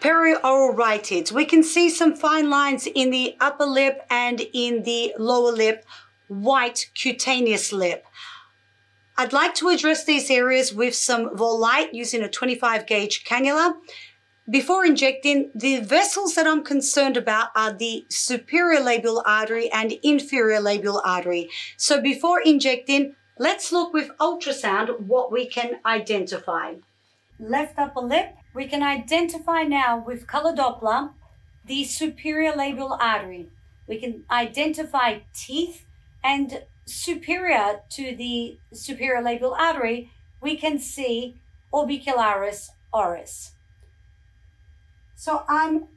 perioral rhytids. We can see some fine lines in the upper lip and in the lower lip, white cutaneous lip. I'd like to address these areas with some Volite using a 25 gauge cannula. Before injecting, the vessels that I'm concerned about are the superior labial artery and inferior labial artery. So before injecting, let's look with ultrasound what we can identify. Left upper lip, we can identify now with color Doppler the superior labial artery. We can identify teeth and superior to the superior labial artery, we can see orbicularis oris. So I'm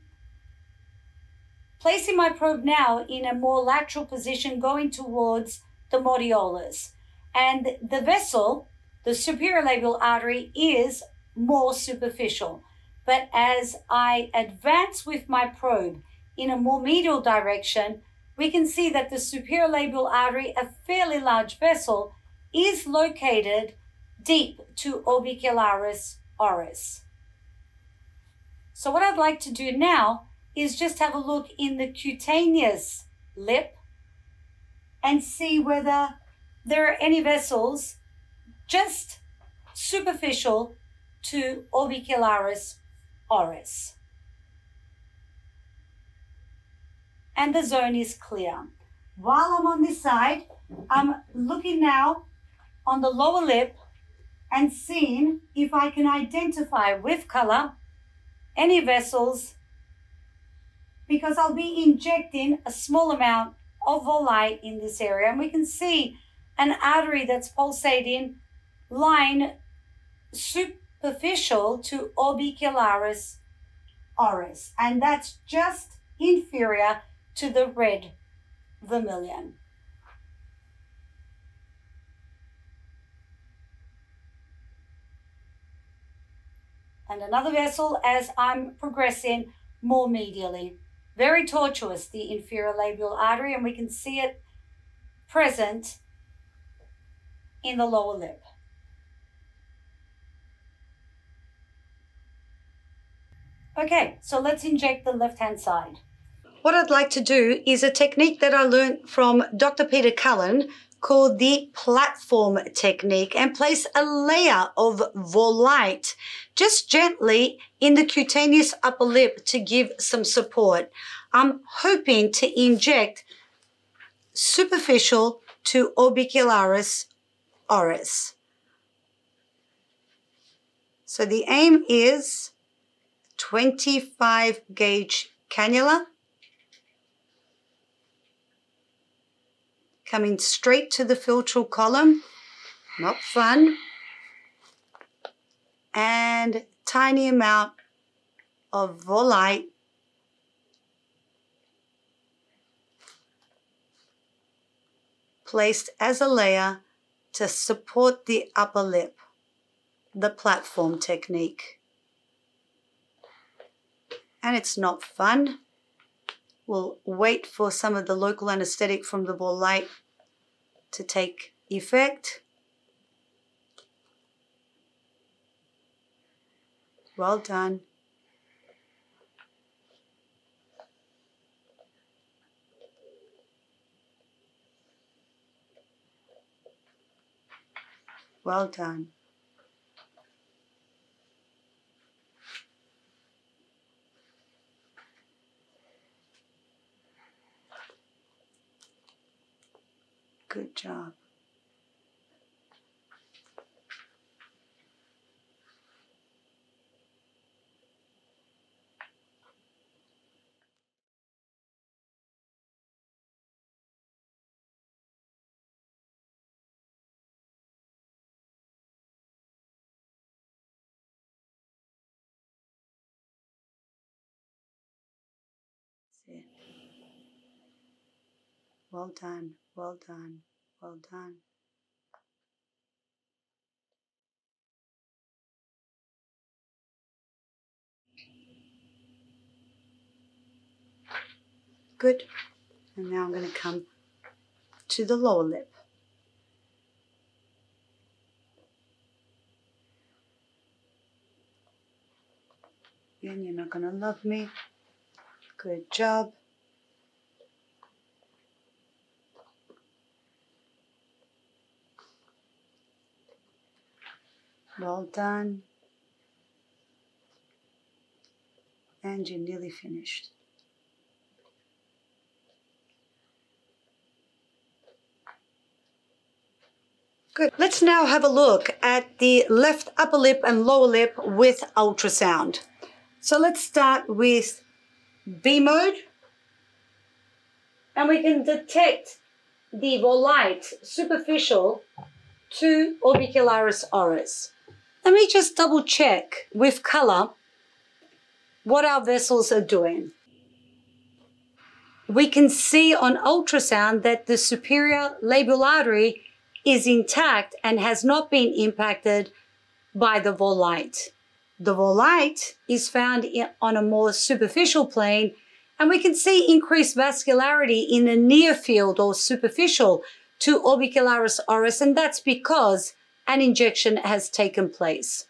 placing my probe now in a more lateral position going towards the modiolus. And the vessel, the superior labial artery, is more superficial. But as I advance with my probe in a more medial direction, we can see that the superior labial artery, a fairly large vessel, is located deep to orbicularis oris. So what I'd like to do now is just have a look in the cutaneous lip and see whether there are any vessels just superficial to orbicularis oris. and the zone is clear. While I'm on this side, I'm looking now on the lower lip and seeing if I can identify with color any vessels because I'll be injecting a small amount of volite in this area and we can see an artery that's pulsating line superficial to orbicularis oris and that's just inferior to the red vermilion. And another vessel as I'm progressing more medially. Very tortuous, the inferior labial artery, and we can see it present in the lower lip. Okay, so let's inject the left-hand side. What I'd like to do is a technique that I learned from Dr. Peter Cullen called the platform technique and place a layer of volite just gently in the cutaneous upper lip to give some support. I'm hoping to inject superficial to orbicularis oris. So the aim is 25 gauge cannula coming straight to the philtral column. Not fun. And tiny amount of volite placed as a layer to support the upper lip, the platform technique. And it's not fun. We'll wait for some of the local anesthetic from the volite to take effect. Well done. Well done. Good job. Well done, well done, well done. Good. And now I'm going to come to the lower lip. and you're not going to love me. Good job. Well done. And you're nearly finished. Good. Let's now have a look at the left upper lip and lower lip with ultrasound. So let's start with B mode. And we can detect the volite superficial to orbicularis oris. Let me just double check with color what our vessels are doing. We can see on ultrasound that the superior labial artery is intact and has not been impacted by the volite. The volite is found on a more superficial plane and we can see increased vascularity in the near field or superficial to orbicularis oris and that's because an injection has taken place.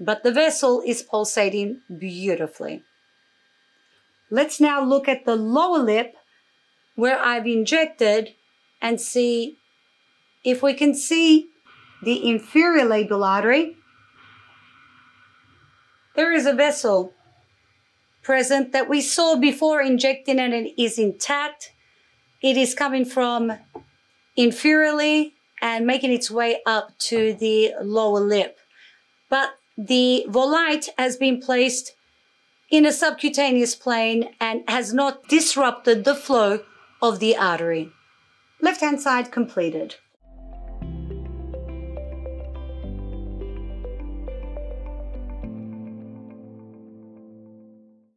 But the vessel is pulsating beautifully. Let's now look at the lower lip where I've injected and see if we can see the inferior labial artery, there is a vessel present that we saw before injecting and it is intact. It is coming from inferiorly and making its way up to the lower lip. But the volite has been placed in a subcutaneous plane and has not disrupted the flow of the artery. Left hand side completed.